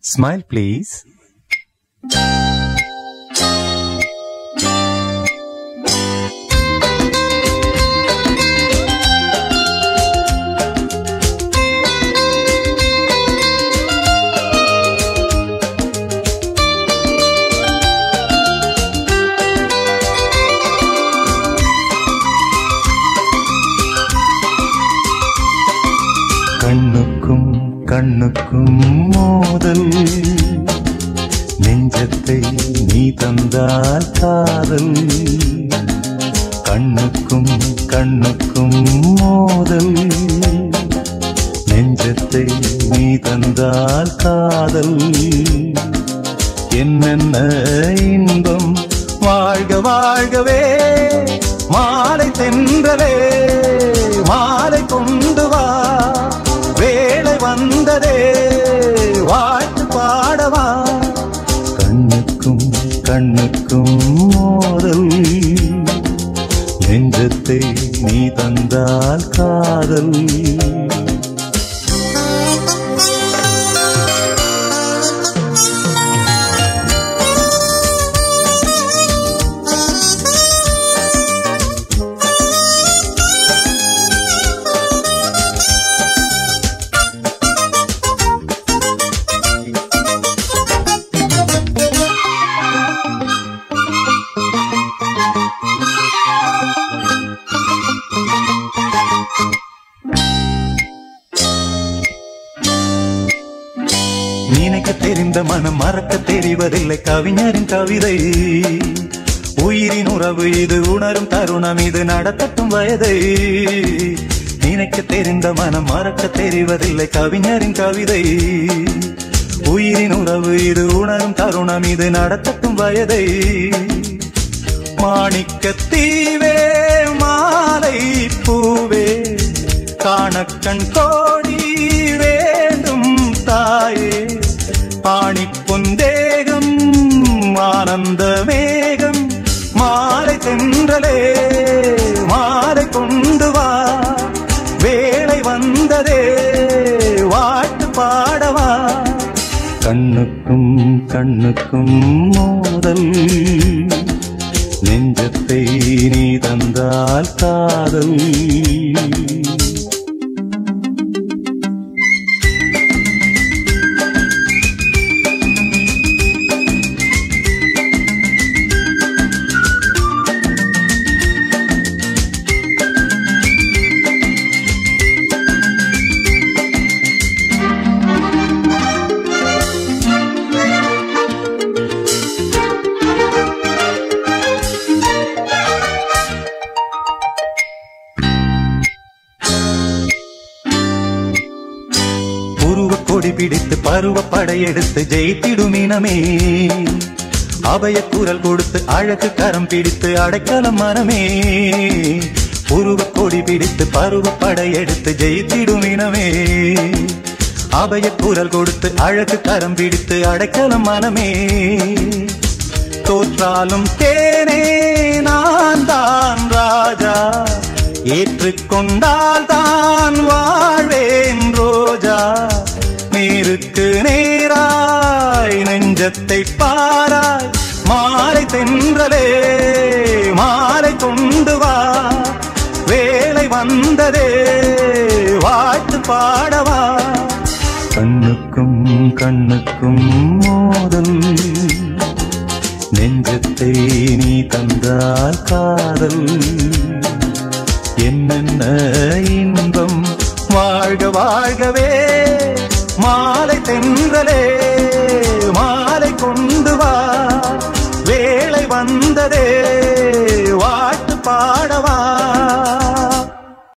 Smile, please. கண்ணுக்கும் மோதல். நெஞ்சத்தை நீ தந்தால் காதல். கண்ணுக்கும் கண்ணுக்கும் மோதல். நெஞ்சத்தை நீ தந்தால் காதல். என்னென்ன இன்பம் வாழ்க வாழ்கவே மாலை தென்றலே மாலை கொண்டு வா. கண்ணுக்கும் மோதல். நெஞ்சத்தை நீ தந்தால் காதல். நினைக்க தெரிந்த மனம் மறக்க தெரிவதில்லை. கவிஞரின் கவிதை. உயிரின் உறவு இது உணரும் தருணம் இது நடத்தட்டும் வயதை. நினைக்க தெரிந்த மனம் மறக்க தெரிவதில்லை. கவிஞரின் கவிதை. உயிரின் உறவு இது உணரும் தருணம் இது நடத்தட்டும் வயதை. மாணிக்க தீவே மாலை பூவே காணக்கண் கோ ஆனந்த மேகம் மாலை தென்றலே மாலை கொண்டு வா. வேலை வந்ததே வாட்டு பாடவா. கண்ணுக்கும் கண்ணுக்கும் மோதல் நெஞ்சத்தை நீ தந்தால் காதல். கொடி பிடித்து பருவ படையெடுத்து ஜெயித்திடும் இனமே. அபய குரல் கொடுத்து அழகு கரம் பிடித்து அடைக்கலம் மரமே உருவ கொடி பிடித்து பருவ படையெடுத்து ஜெயித்திடும் இனமே. அபய குரல் கொடுத்து அழகு கரம் பிடித்து அடைக்கலம் மனமே. தோற்றாலும் தேனே நான் தான் ராஜா. ஏற்றுக்கொண்டால் தான் வாழ்வேன் ரோஜா. வந்ததே வாழ்த்து பாடவா. கண்ணுக்கும் கண்ணுக்கும் மோதல் நெஞ்சத்தை நீ தந்தால் காதல். என்னென்ன இன்பம் வாழ்க வாழ்கவே